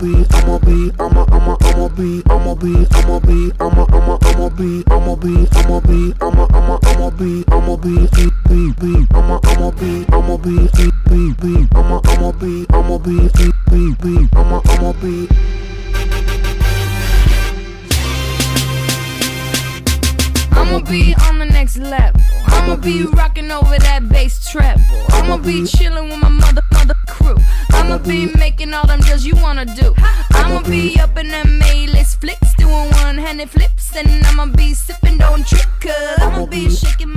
be, I'ma be, I'ma, I'ma, I'ma be, I'ma be, I'ma be, I'ma, I'ma, I'ma be, I'ma be, I'ma be, I'ma, I'ma, I'ma be, I'ma be, be, be, be, I'ma, I'ma be, I'ma be, be, be, be, I'ma, I'ma be, I'ma be, be, be, be, I'ma, I'ma be. I'ma be on the next level. I'ma be rocking over that bass treble. I'ma be chilling with my mother be making all them deals you wanna do. I'ma be up in them A-list flicks, doing one-handed flips, and I'ma be sipping, don't cause I'ma be shaking